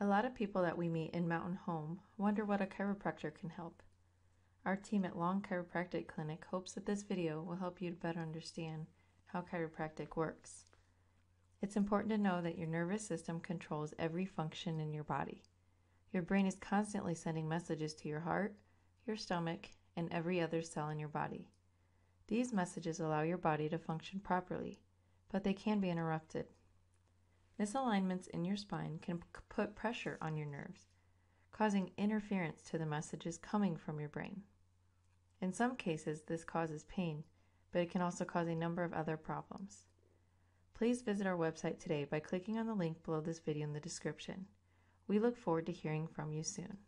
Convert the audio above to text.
A lot of people that we meet in Mountain Home wonder what a chiropractor can help. Our team at Long Chiropractic Clinic hopes that this video will help you to better understand how chiropractic works. It's important to know that your nervous system controls every function in your body. Your brain is constantly sending messages to your heart, your stomach, and every other cell in your body. These messages allow your body to function properly, but they can be interrupted. Misalignments in your spine can put pressure on your nerves, causing interference to the messages coming from your brain. In some cases, this causes pain, but it can also cause a number of other problems. Please visit our website today by clicking on the link below this video in the description. We look forward to hearing from you soon.